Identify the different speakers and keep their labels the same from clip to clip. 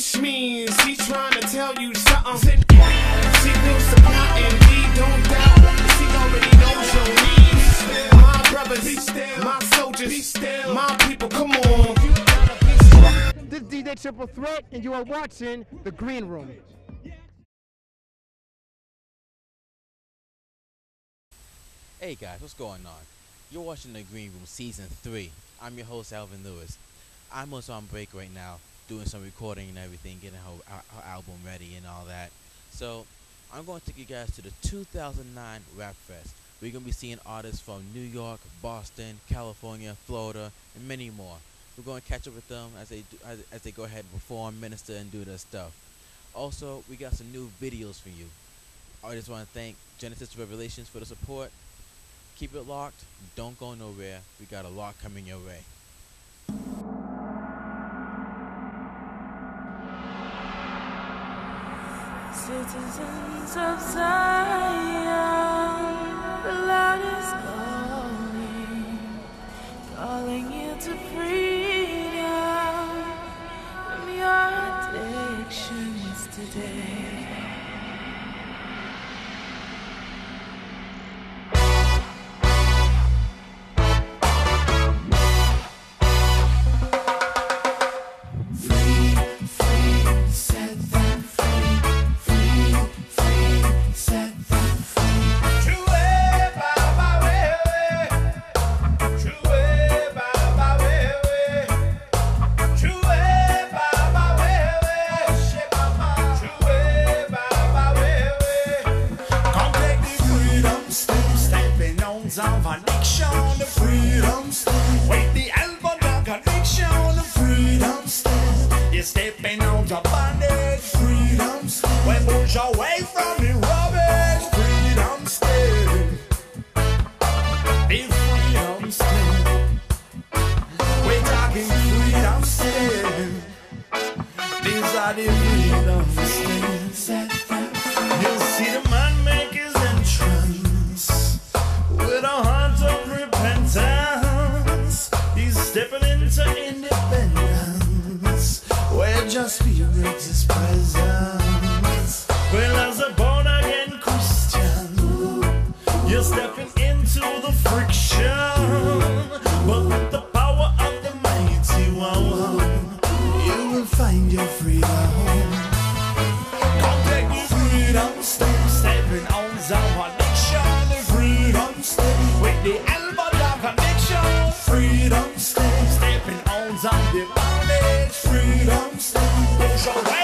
Speaker 1: which means he's trying to tell you something. See, Bill supplying, we don't doubt. He already knows your needs. My brothers, my soldiers, my people, come on.
Speaker 2: This is DJ Triple Threat, and you are watching The Green Room.
Speaker 3: Hey guys, what's going on? You're watching The Green Room Season 3. I'm your host, Alvin Lewis. I'm also on break right now, doing some recording and everything, getting her, her, album ready and all that. So, I'm going to take you guys to the 2009 Rapfest. We're going to be seeing artists from New York, Boston, California, Florida, and many more. We're going to catch up with them as they do, as, as they go ahead and perform, minister, and do their stuff. Also, we got some new videos for you. I just want to thank Genesis Revelations for the support. Keep it locked. Don't go nowhere. We got a lot coming your way.
Speaker 4: Citizens of Zion, the Lord is calling, calling you to freedom
Speaker 5: These are the freedom steps. You see the man make his entrance with a heart of repentance. He's stepping into independence where just spirit is present. Stepping on some addiction. Freedom with the elbow down conviction. Freedom step, stepping on some the bondage. Freedom push away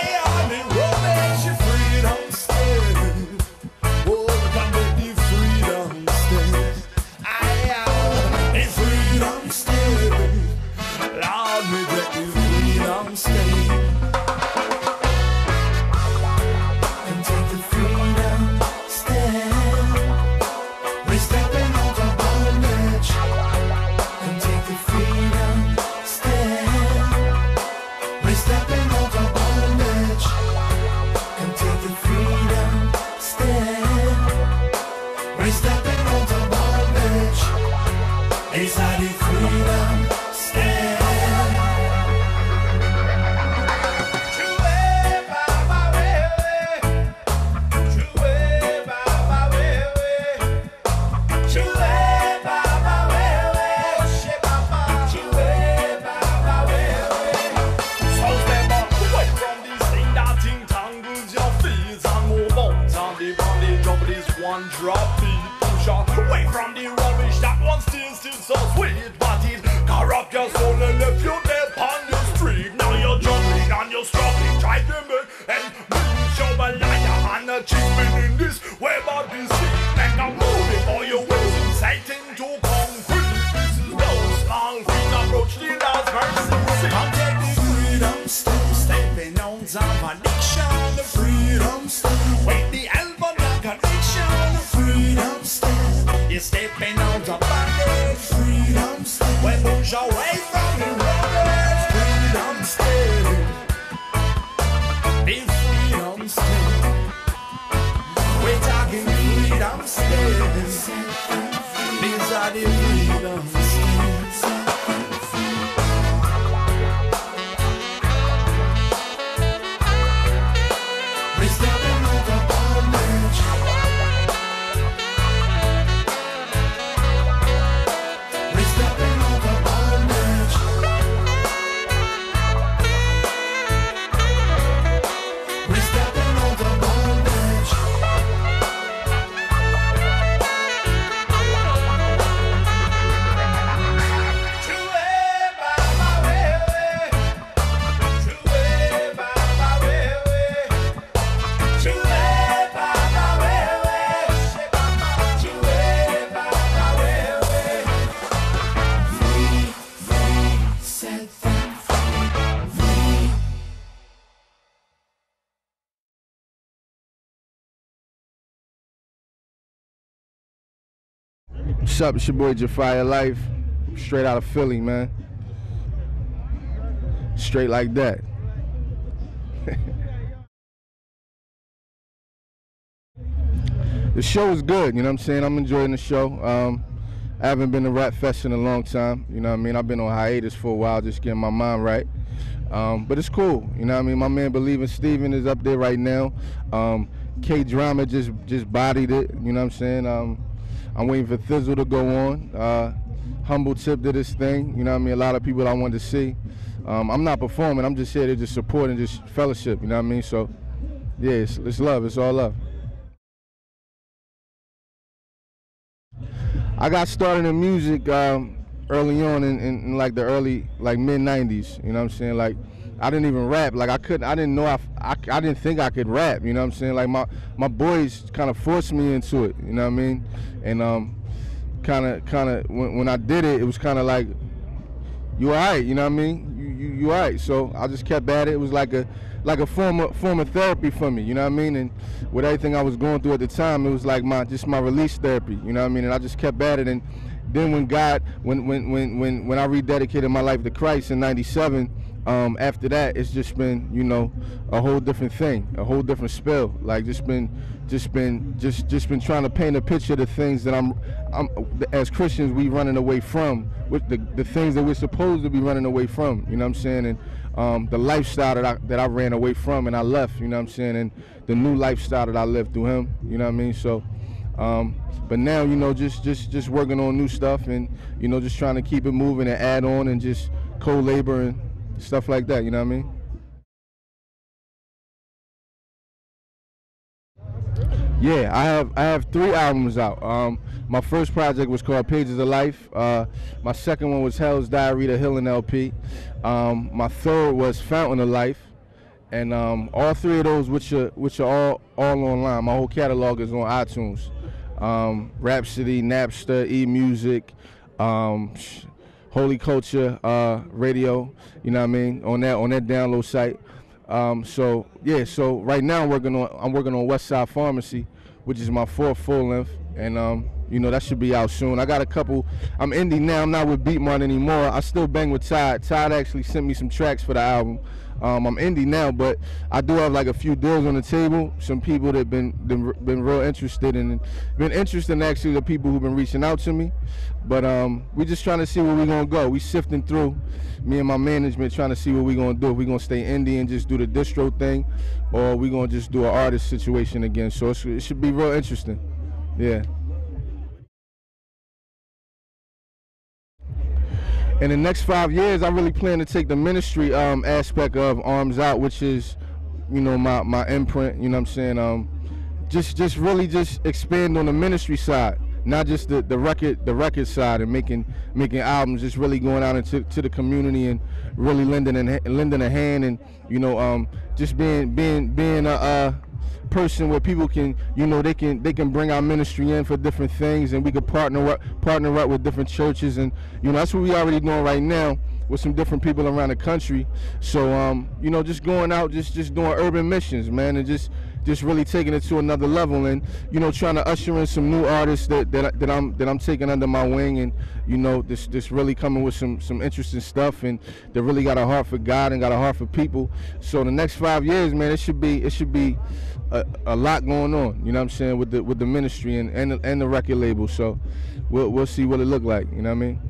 Speaker 5: One drop push on away from the rubbish that one tastes still so sweet, but it corrupt your soul and left you dead on your street. Now you're jumping and you're struggling, try to make step,
Speaker 6: What's up? It's your boy Japhia Life, straight out of Philly, man. Straight like that. the show is good, you know what I'm saying? I'm enjoying the show. Um, I haven't been to Rapfest in a long time, you know what I mean? I've been on hiatus for a while, just getting my mind right. Um, but it's cool, you know what I mean? My man Believing Steven is up there right now. Um, K Drama just just bodied it, you know what I'm saying? Um, I'm waiting for Thizzle to go on. Uh, humble tip to this thing, you know what I mean? A lot of people I want to see. Um, I'm not performing, I'm just here to just support and just fellowship, you know what I mean? So, yeah, it's, it's love, it's all love. I got started in music um, early on in, in, in, like the early like mid '90s. You know what I'm saying? Like I didn't even rap. Like I couldn't. I didn't know. I, I, I didn't think I could rap. You know what I'm saying? Like my my boys kind of forced me into it. You know what I mean? And um, kind of kind of when, when I did it, it was kind of like you alright. You know what I mean? You you you alright. So I just kept at it. It was like a like a form of form of therapy for me, you know what I mean? And with everything I was going through at the time, it was like my just my release therapy, you know what I mean? And I just kept at it and then when God when when when when when I rededicated my life to Christ in 97, um, after that it's just been, you know, a whole different thing, a whole different spell. Like just been just been just just been trying to paint a picture of the things that I'm I'm as Christians we running away from with the the things that we're supposed to be running away from, you know what I'm saying? And um, the lifestyle that I that I ran away from and I left, you know what I'm saying, and the new lifestyle that I lived through him, you know what I mean. So, um, but now you know just just just working on new stuff and you know just trying to keep it moving and add on and just co-labor and stuff like that, you know what I mean. Yeah, I have I have three albums out. Um, my first project was called Pages of Life. Uh, my second one was Hell's Diary, the Healing LP. Um, my third was Fountain of Life, and um, all three of those, which are which are all all online. My whole catalog is on iTunes, um, Rhapsody, Napster, eMusic, um, Holy Culture uh, Radio. You know what I mean? On that on that download site. Um, so yeah, so right now I'm working on I'm working on West Side Pharmacy, which is my fourth full length, and um, you know that should be out soon. I got a couple. I'm indie now. I'm not with Beatmart anymore. I still bang with Todd. Todd actually sent me some tracks for the album. Um, I'm indie now, but I do have like a few deals on the table. Some people that been been, real interested and been interested actually the people who've been reaching out to me. But um, we just trying to see where we're gonna go. We sifting through. Me and my management trying to see what we're gonna do. If we gonna stay indie and just do the distro thing, or we gonna just do an artist situation again. So it should be real interesting. Yeah. In the next five years, I really plan to take the ministry um, aspect of Arms Out, which is, you know, my, my imprint. You know what I'm saying? Um, just just really just expand on the ministry side, not just the, the record the record side, and making making albums. Just really going out into to the community and really lending and lending a hand, and you know, um, just being being being a, a person where people can, you know, they can they can bring our ministry in for different things, and we could partner up partner up with different churches, and you know that's what we already doing right now with some different people around the country. So um, you know, just going out, just just doing urban missions, man, and just just really taking it to another level and you know trying to usher in some new artists that, that, that I'm that I'm taking under my wing and you know this this really coming with some some interesting stuff and they really got a heart for God and got a heart for people so the next five years man it should be it should be a, a lot going on you know what I'm saying with the with the ministry and and the, and the record label so we'll we'll see what it look like you know what I mean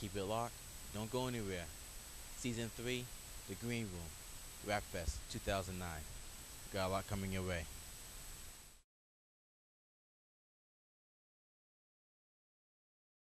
Speaker 3: Keep it locked. Don't go anywhere. Season 3, The Green Room, Rapfest 2009. Got a lot coming your way.